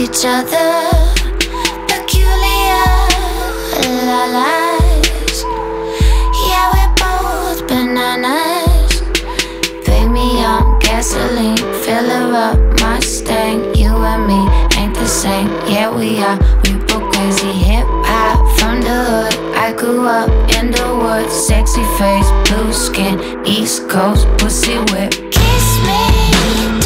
each other. Peculiar lies. Yeah, we're both bananas. Baby, I'm gasoline. Fill her up, Mustang. You and me ain't the same. Yeah, we are. We both crazy hip hop from the hood. I grew up in the woods. Sexy face, blue skin, East Coast, pussy whip. Kiss me.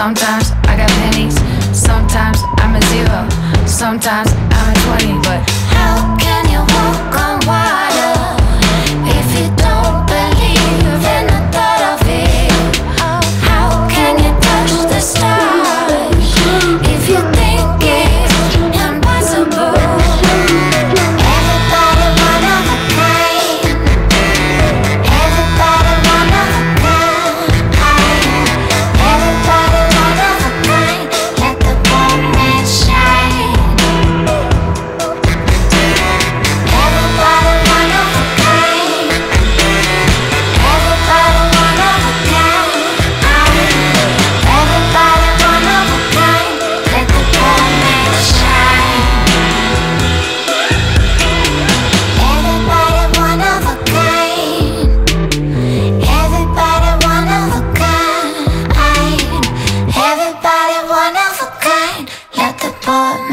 Sometimes I got pennies, sometimes I'm a zero, sometimes fun.